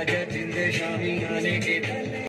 I get in the shaming and it gets